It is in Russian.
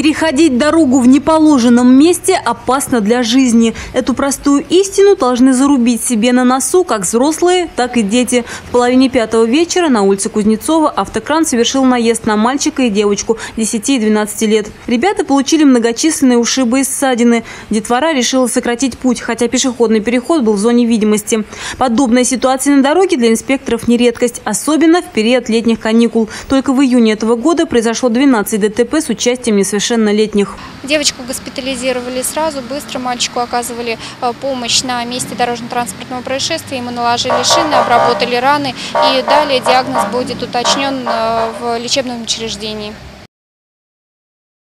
Переходить дорогу в неположенном месте опасно для жизни. Эту простую истину должны зарубить себе на носу как взрослые, так и дети. В половине пятого вечера на улице Кузнецова автокран совершил наезд на мальчика и девочку 10 и 12 лет. Ребята получили многочисленные ушибы и ссадины. Детвора решила сократить путь, хотя пешеходный переход был в зоне видимости. Подобная ситуация на дороге для инспекторов не редкость, особенно в период летних каникул. Только в июне этого года произошло 12 ДТП с участием несовершеннолетних несовершеннолетних. Девочку госпитализировали сразу, быстро мальчику оказывали э, помощь на месте дорожно-транспортного происшествия. Ему наложили шины, обработали раны и далее диагноз будет уточнен э, в лечебном учреждении.